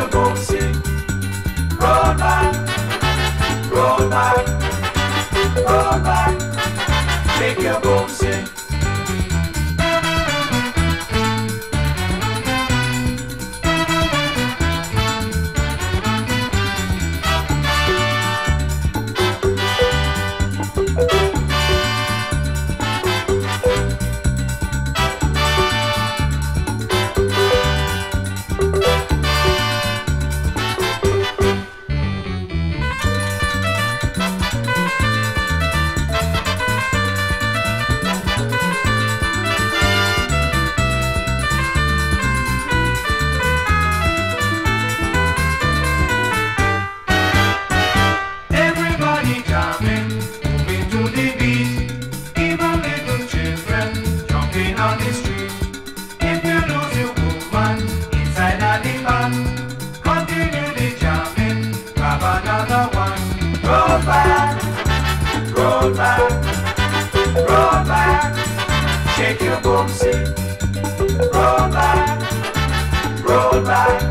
you go see. Roll back, roll back, roll back, make you go see. Roll back, roll back, roll back. Shake your boomsy. Roll back, roll back.